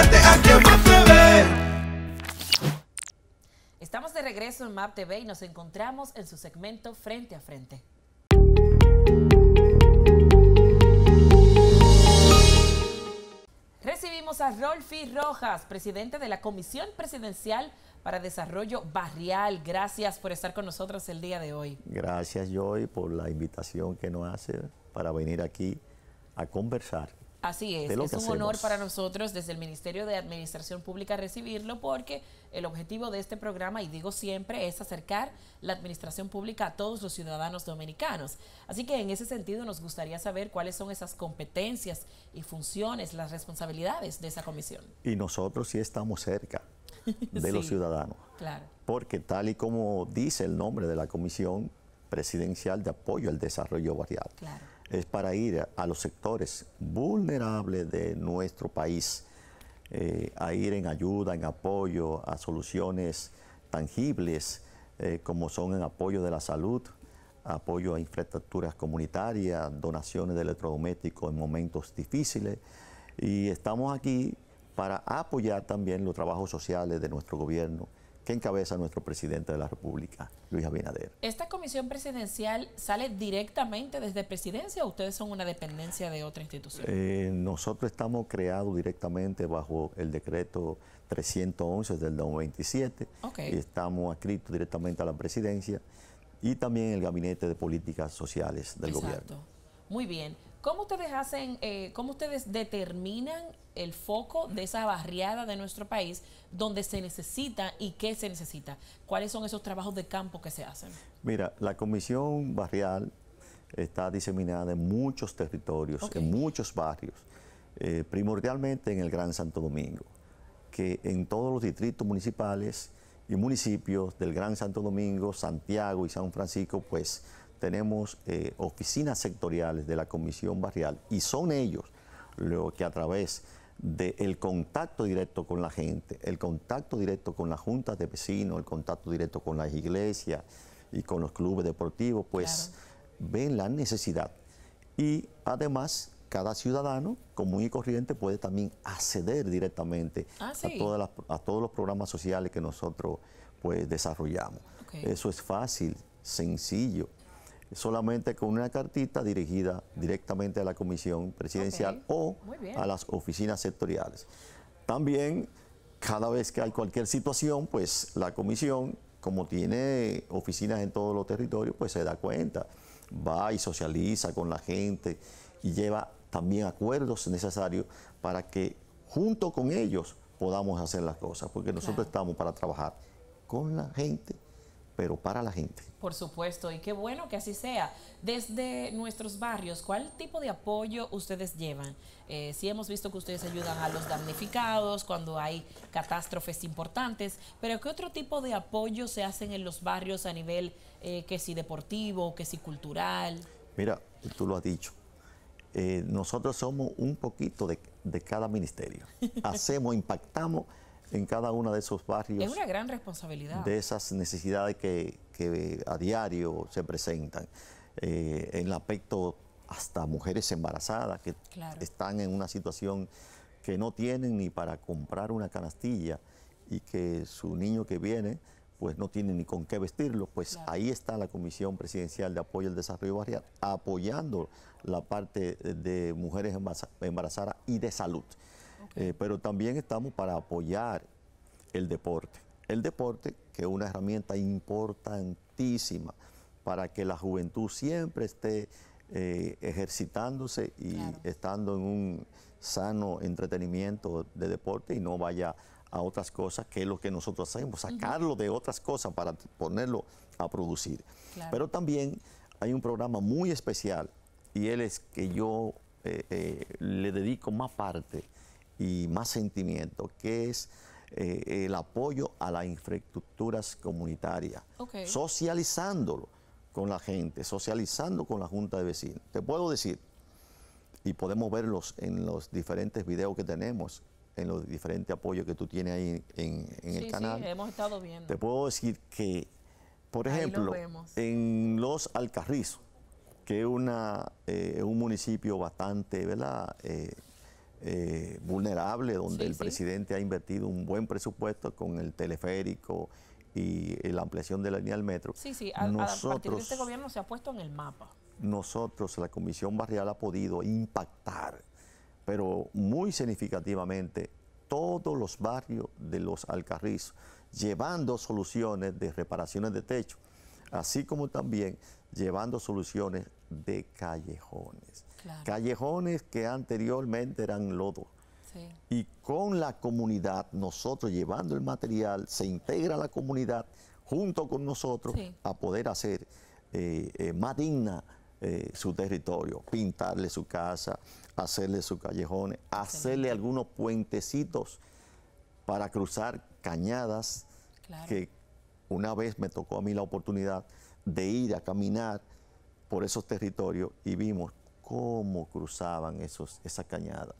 verte aquí en Map TV. Estamos de regreso en Map TV y nos encontramos en su segmento Frente a Frente. Recibimos a Rolfi Rojas, presidente de la Comisión Presidencial para Desarrollo Barrial. Gracias por estar con nosotros el día de hoy. Gracias, Joy, por la invitación que nos hace para venir aquí a conversar Así es, es un honor para nosotros desde el Ministerio de Administración Pública recibirlo porque el objetivo de este programa, y digo siempre, es acercar la administración pública a todos los ciudadanos dominicanos. Así que en ese sentido nos gustaría saber cuáles son esas competencias y funciones, las responsabilidades de esa comisión. Y nosotros sí estamos cerca de los ciudadanos. Claro. Porque tal y como dice el nombre de la Comisión Presidencial de Apoyo al Desarrollo Barrial. Claro es para ir a, los sectores vulnerables de nuestro país, eh, a ir en ayuda, en apoyo a soluciones tangibles, eh, como son en apoyo de la salud, apoyo a infraestructuras comunitarias, donaciones de electrodomésticos en momentos difíciles. Y estamos aquí para apoyar también los trabajos sociales de nuestro gobierno que encabeza nuestro presidente de la República, Luis Abinader. ¿Esta comisión presidencial sale directamente desde presidencia o ustedes son una dependencia de otra institución? Eh, nosotros estamos creados directamente bajo el decreto 311 del 2027 y estamos adscritos directamente a la presidencia y también el gabinete de políticas sociales del gobierno. Muy bien. ¿Cómo ustedes hacen, eh, cómo ustedes determinan el foco de esa barriada de nuestro país donde se necesita y qué se necesita? ¿Cuáles son esos trabajos de campo que se hacen? Mira, la comisión barrial está diseminada en muchos territorios, en muchos barrios, eh, primordialmente en el Gran Santo Domingo, que en todos los distritos municipales y municipios del Gran Santo Domingo, Santiago y San Francisco, pues tenemos eh, oficinas sectoriales de la Comisión Barrial y son ellos los que a través del contacto directo con la gente, el contacto directo con las juntas de vecinos, el contacto directo con las iglesias y con los clubes deportivos, pues ven la necesidad. Y además, cada ciudadano común y corriente puede también acceder directamente ah, a, a todos los programas sociales que nosotros pues desarrollamos. Eso es fácil, sencillo solamente con una cartita dirigida directamente a la comisión presidencial o a las oficinas sectoriales. También, cada vez que hay cualquier situación, pues la comisión, como tiene oficinas en todos los territorios, pues se da cuenta, va y socializa con la gente y lleva también acuerdos necesarios para que junto con ellos podamos hacer las cosas, porque nosotros estamos para trabajar con la gente pero para la gente. Por supuesto, y qué bueno que así sea. Desde nuestros barrios, ¿cuál tipo de apoyo ustedes llevan? Eh, sí hemos visto que ustedes ayudan a los damnificados cuando hay catástrofes importantes, pero ¿qué otro tipo de apoyo se hacen en los barrios a nivel eh, que si deportivo, que si cultural? Mira, tú lo has dicho. Eh, nosotros somos un poquito de, de cada ministerio. Hacemos, impactamos en cada uno de esos barrios. Es una gran responsabilidad. De esas necesidades que, a diario se presentan. Eh, en el aspecto hasta mujeres embarazadas que están en una situación que no tienen ni para comprar una canastilla y que su niño que viene pues no tiene ni con qué vestirlo, pues ahí está la Comisión Presidencial de Apoyo al Desarrollo Barrial apoyando la parte de mujeres embarazadas y de salud. Eh, pero también estamos para apoyar el deporte. El deporte, que es una herramienta importantísima para que la juventud siempre esté eh, ejercitándose y estando en un sano entretenimiento de deporte y no vaya a otras cosas, que es lo que nosotros hacemos, sacarlo de otras cosas para ponerlo a producir. Pero también hay un programa muy especial y él es que yo eh, le dedico más parte y más sentimiento, que es eh, el apoyo a las infraestructuras comunitarias, socializándolo con la gente, socializando con la Junta de Vecinos. Te puedo decir, y podemos verlos en los diferentes videos que tenemos, en los diferentes apoyos que tú tienes ahí en, el canal. Sí, hemos estado viendo. Te puedo decir que, por ejemplo, en Los Alcarrizos, que es una, eh, un municipio bastante, ¿verdad? Eh, eh, vulnerable, donde el presidente ha invertido un buen presupuesto con el teleférico y la ampliación de la línea del metro. Sí, sí, a, partir de este gobierno se ha puesto en el mapa. Nosotros, la Comisión Barrial ha podido impactar, pero muy significativamente, todos los barrios de los Alcarrizos, llevando soluciones de reparaciones de techo, así como también llevando soluciones de callejones. Callejones que anteriormente eran lodo. Y con la comunidad, nosotros llevando el material, se integra la comunidad junto con nosotros a poder hacer eh, eh, más digna eh, su territorio, pintarle su casa, hacerle sus callejones, hacerle algunos puentecitos para cruzar cañadas, que una vez me tocó a mí la oportunidad de ir a caminar por esos territorios y vimos cómo cruzaban esos, esa cañada.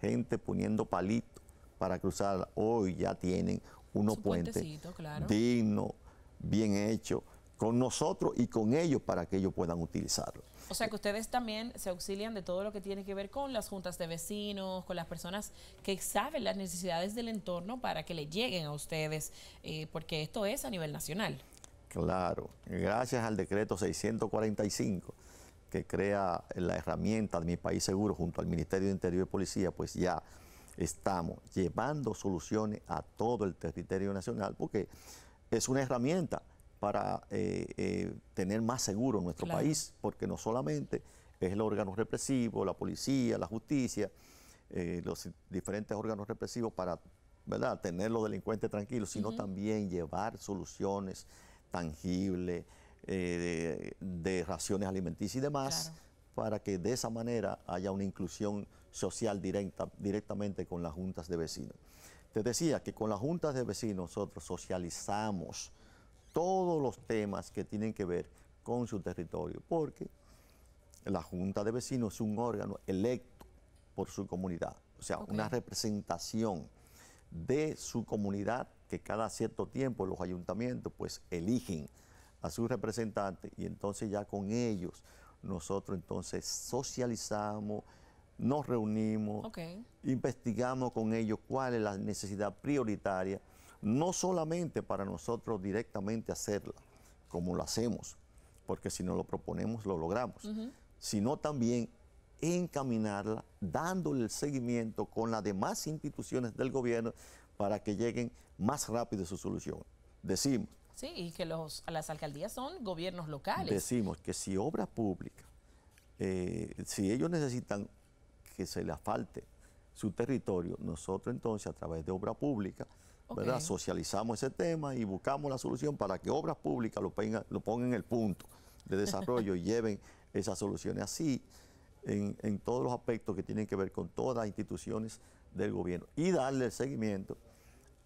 Gente poniendo palitos para cruzar. Hoy ya tienen unos puentes dignos, bien hechos, con nosotros y con ellos para que ellos puedan utilizarlo. O sea que ustedes también se auxilian de todo lo que tiene que ver con las juntas de vecinos, con las personas que saben las necesidades del entorno para que le lleguen a ustedes, eh, porque esto es a nivel nacional. Claro, gracias al decreto 645 que crea la herramienta de Mi País Seguro junto al Ministerio de Interior y Policía, pues ya estamos llevando soluciones a todo el territorio nacional, porque es una herramienta para eh, eh, tener más seguro nuestro país, porque no solamente es el órgano represivo, la policía, la justicia, eh, los diferentes órganos represivos para ¿verdad? tener los delincuentes tranquilos, sino también llevar soluciones tangibles, eh, de, raciones alimenticias y demás, para que de esa manera haya una inclusión social directa, directamente con las juntas de vecinos. Te decía que con las juntas de vecinos nosotros socializamos todos los temas que tienen que ver con su territorio, porque la junta de vecinos es un órgano electo por su comunidad, o sea, una representación de su comunidad que cada cierto tiempo los ayuntamientos pues eligen a sus representantes y entonces ya con ellos nosotros entonces socializamos, nos reunimos, investigamos con ellos cuál es la necesidad prioritaria, no solamente para nosotros directamente hacerla, como lo hacemos, porque si no lo proponemos lo logramos, sino también encaminarla, dándole el seguimiento con las demás instituciones del gobierno para que lleguen más rápido a su solución. Decimos, Sí, y que los, las alcaldías son gobiernos locales. Decimos que si obra pública, eh, si ellos necesitan que se les falte su territorio, nosotros entonces a través de obra pública, ¿verdad? socializamos ese tema y buscamos la solución para que obras públicas lo, lo pongan en el punto de desarrollo y lleven esas soluciones así en, en todos los aspectos que tienen que ver con todas las instituciones del gobierno y darle el seguimiento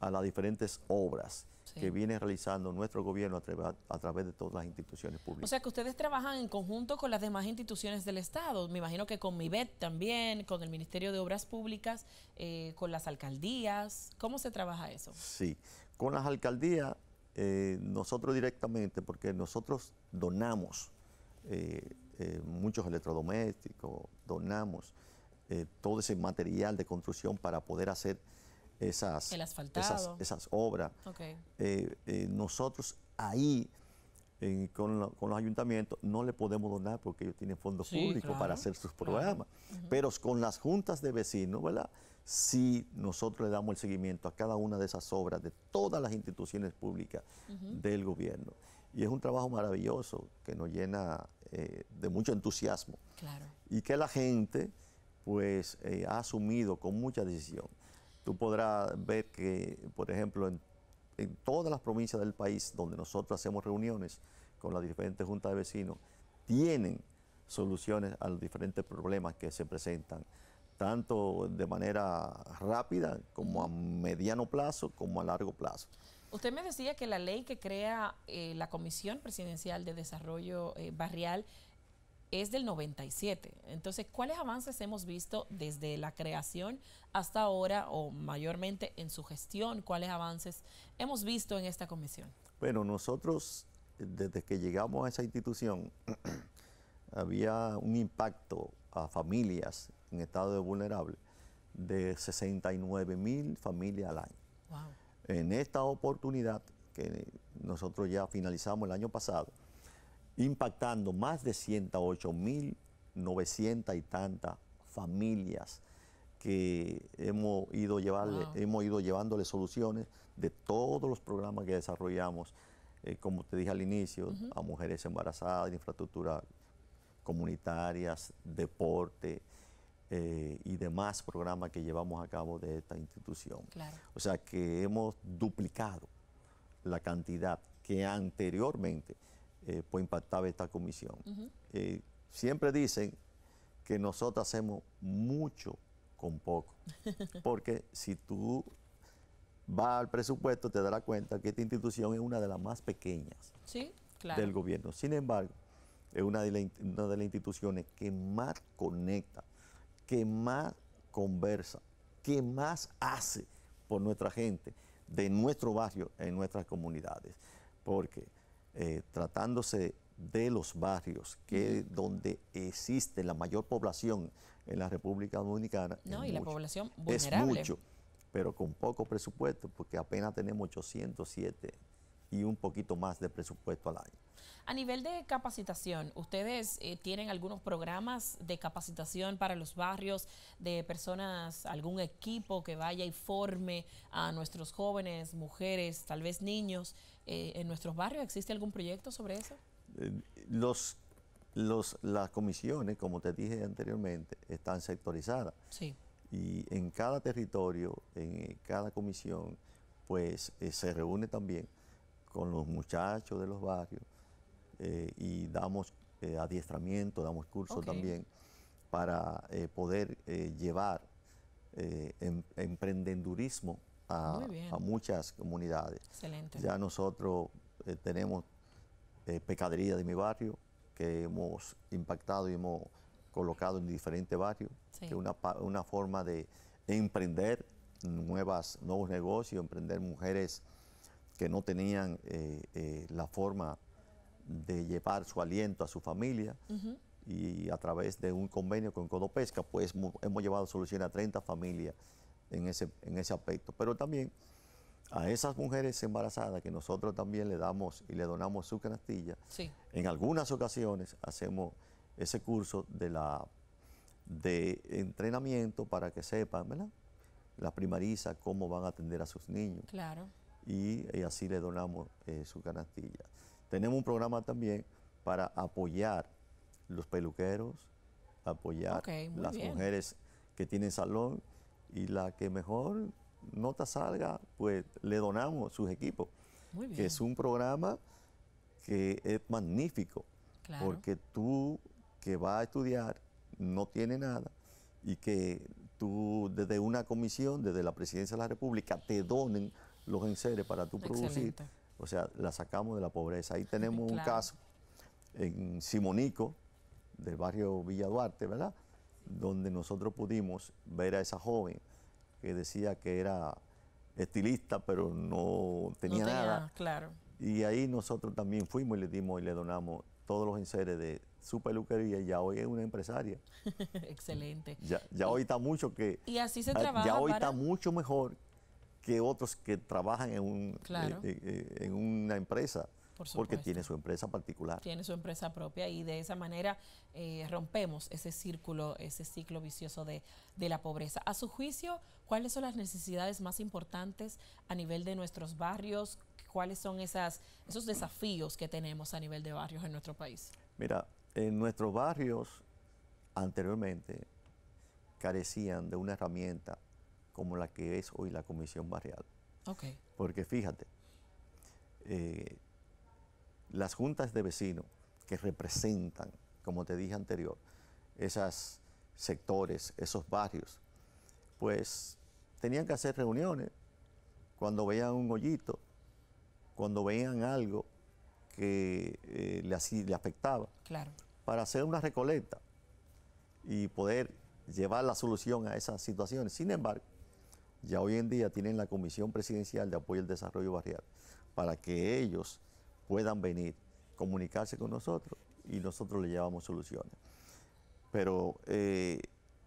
a las diferentes obras que viene realizando nuestro gobierno a, través de todas las instituciones públicas. O sea que ustedes trabajan en conjunto con las demás instituciones del Estado, me imagino que con MIBET también, con el Ministerio de Obras Públicas, eh, con las alcaldías, ¿cómo se trabaja eso? Sí, con las alcaldías eh, nosotros directamente, porque nosotros donamos eh, muchos electrodomésticos, donamos todo ese material de construcción para poder hacer esas, esas, obras. Eh, eh, nosotros ahí con, los ayuntamientos no le podemos donar porque ellos tienen fondos públicos para hacer sus programas. Pero con las juntas de vecinos, ¿verdad? Sí, nosotros le damos el seguimiento a cada una de esas obras de todas las instituciones públicas del gobierno. Y es un trabajo maravilloso que nos llena eh, de mucho entusiasmo. Y que la gente pues ha asumido con mucha decisión tú podrás ver que, por ejemplo, en, todas las provincias del país donde nosotros hacemos reuniones con las diferentes juntas de vecinos, tienen soluciones a los diferentes problemas que se presentan, tanto de manera rápida como a mediano plazo como a largo plazo. Usted me decía que la ley que crea eh, la Comisión Presidencial de Desarrollo eh, Barrial es del 97. Entonces, ¿cuáles avances hemos visto desde la creación hasta ahora o mayormente en su gestión? ¿Cuáles avances hemos visto en esta comisión? Bueno, nosotros desde que llegamos a esa institución había un impacto a familias en estado de vulnerable de 69 mil familias al año. En esta oportunidad que nosotros ya finalizamos el año pasado, impactando más de 108 mil 900 y tantas familias que hemos ido, llevarle, hemos ido llevándole soluciones de todos los programas que desarrollamos, eh, como te dije al inicio, a mujeres embarazadas, infraestructura comunitarias, deporte eh, y demás programas que llevamos a cabo de esta institución. O sea que hemos duplicado la cantidad que anteriormente eh, pues impactaba esta comisión. Eh, siempre dicen que nosotros hacemos mucho con poco, porque si tú vas al presupuesto te darás cuenta que esta institución es una de las más pequeñas del gobierno. Sin embargo, es una de, una de las instituciones que más conecta, que más conversa, que más hace por nuestra gente de nuestro barrio en nuestras comunidades. Porque eh, tratándose de los barrios que donde existe la mayor población en la República Dominicana. No, y la población vulnerable. Es mucho, pero con poco presupuesto, porque apenas tenemos 807 y un poquito más de presupuesto al año. A nivel de capacitación, ¿ustedes eh, tienen algunos programas de capacitación para los barrios de personas, algún equipo que vaya y forme a nuestros jóvenes, mujeres, tal vez niños eh, en nuestros barrios? ¿Existe algún proyecto sobre eso? Eh, los, los, las comisiones, como te dije anteriormente, están sectorizadas. Sí. Y en cada territorio, en cada comisión, pues se reúne también con los muchachos de los barrios eh, y damos eh, adiestramiento, damos cursos también para eh, poder llevar em, emprendedurismo a, muchas comunidades. Excelente. Ya nosotros tenemos Pecadería de mi barrio que hemos impactado y hemos colocado en diferentes barrios, que es una, una forma de emprender nuevas, nuevos negocios, emprender mujeres que no tenían la forma de llevar su aliento a su familia y a través de un convenio con Codopesca, pues hemos llevado solución a 30 familias en ese, en ese aspecto. Pero también a esas mujeres embarazadas que nosotros también le damos y le donamos su canastilla, en algunas ocasiones hacemos ese curso de la de entrenamiento para que sepan, ¿verdad? La primariza, cómo van a atender a sus niños. Claro. Y, así le donamos eh, su canastilla. Tenemos un programa también para apoyar los peluqueros, apoyar las mujeres que tienen salón y la que mejor nota salga, pues le donamos sus equipos. Que es un programa que es magnífico, porque tú que vas a estudiar no tienes nada y que tú desde una comisión, desde la Presidencia de la República, te donen los enseres para tú producir o sea, la sacamos de la pobreza. Ahí tenemos un caso en Simonico, del barrio Villa Duarte, ¿verdad? Donde nosotros pudimos ver a esa joven que decía que era estilista, pero no tenía, nada. Claro. Y ahí nosotros también fuimos y le dimos y le donamos todos los enseres de su peluquería y ya hoy es una empresaria. Excelente. Ya, ya hoy está mucho que... Y así se trabaja Ya hoy está mucho mejor que otros que trabajan en, un, eh, eh, eh, en una empresa. porque tiene su empresa particular. Tiene su empresa propia y de esa manera rompemos ese círculo, ese ciclo vicioso de, de, la pobreza. A su juicio, ¿cuáles son las necesidades más importantes a nivel de nuestros barrios? ¿Cuáles son esas, esos desafíos que tenemos a nivel de barrios en nuestro país? Mira, en nuestros barrios anteriormente carecían de una herramienta como la que es hoy la Comisión Barrial. Porque fíjate, eh, las juntas de vecinos que representan, como te dije anterior, esos sectores, esos barrios, pues tenían que hacer reuniones cuando veían un hoyito, cuando veían algo que eh, le, le afectaba, claro. para hacer una recolecta y poder llevar la solución a esas situaciones. Sin embargo, ya hoy en día tienen la Comisión Presidencial de Apoyo al Desarrollo Barrial para que ellos puedan venir, comunicarse con nosotros y nosotros le llevamos soluciones. Pero eh,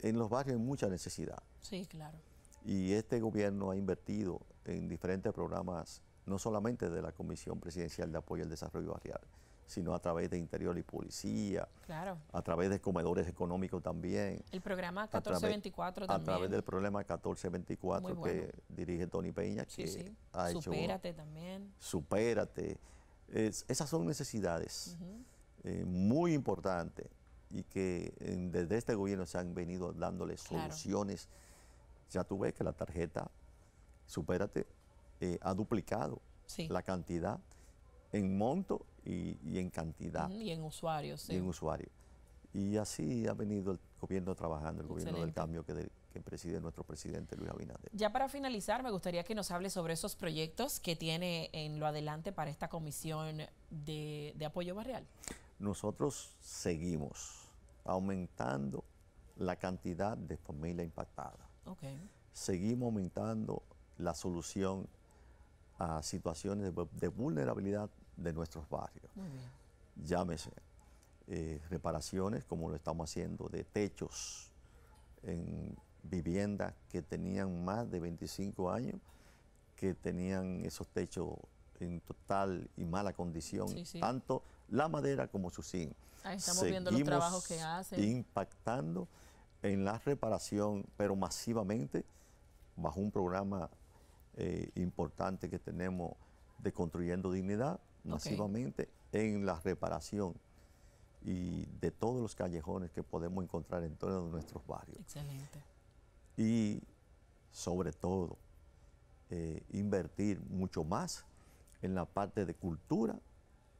en los barrios hay mucha necesidad. Sí, claro. Y este gobierno ha invertido en diferentes programas, no solamente de la Comisión Presidencial de Apoyo al Desarrollo Barrial, sino a través de Interior y Policía, claro. a través de comedores económicos también. El programa 1424 también. A través del programa 1424 que dirige Tony Peña, que ha hecho... Supérate también. Supérate. esas son necesidades eh, muy importantes y que desde este gobierno se han venido dándole soluciones. Ya tú ves que la tarjeta, supérate, eh, ha duplicado la cantidad en monto y, en cantidad. y en usuarios. Sí. Y en usuarios. Y así ha venido el gobierno trabajando, el gobierno del cambio que, preside nuestro presidente Luis Abinader. Ya para finalizar, me gustaría que nos hable sobre esos proyectos que tiene en lo adelante para esta comisión de, de apoyo barrial. Nosotros seguimos aumentando la cantidad de familias impactadas. Okay. Seguimos aumentando la solución a situaciones de, vulnerabilidad de nuestros barrios. Llámese eh, reparaciones, como lo estamos haciendo, de techos en viviendas que tenían más de 25 años, que tenían esos techos en total y mala condición, tanto la madera como su zinc. Ahí estamos viendo los trabajos que hacen. Impactando en la reparación, pero masivamente, bajo un programa eh, importante que tenemos de Construyendo Dignidad, masivamente en la reparación y de todos los callejones que podemos encontrar en todos nuestros barrios. Excelente. Y sobre todo, eh, invertir mucho más en la parte de cultura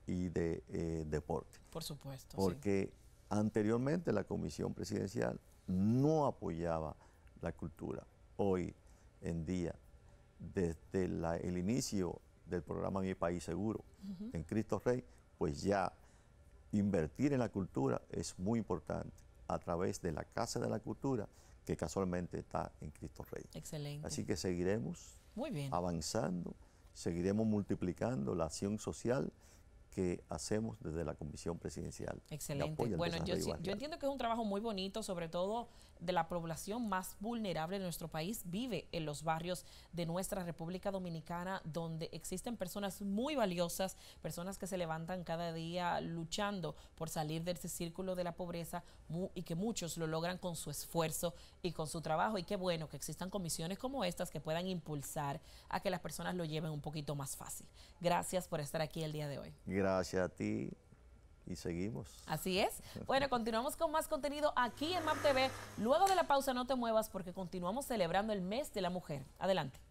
y de eh, deporte. Por supuesto. Porque anteriormente la Comisión Presidencial no apoyaba la cultura. Hoy en día desde el inicio del programa Mi País Seguro en Cristo Rey, pues ya invertir en la cultura es muy importante a través de la Casa de la Cultura, que casualmente está en Cristo Rey. Excelente. Así que seguiremos muy bien. avanzando, seguiremos multiplicando la acción social que hacemos desde la Comisión Presidencial. Excelente. Bueno, yo, yo, entiendo que es un trabajo muy bonito, sobre todo de la población más vulnerable de nuestro país, vive en los barrios de nuestra República Dominicana, donde existen personas muy valiosas, personas que se levantan cada día luchando por salir de ese círculo de la pobreza y que muchos lo logran con su esfuerzo y con su trabajo. Y qué bueno que existan comisiones como estas que puedan impulsar a que las personas lo lleven un poquito más fácil. Gracias por estar aquí el día de hoy. Gracias a ti y seguimos. Así es. Bueno, continuamos con más contenido aquí en MAP TV. Luego de la pausa no te muevas porque continuamos celebrando el mes de la mujer. Adelante.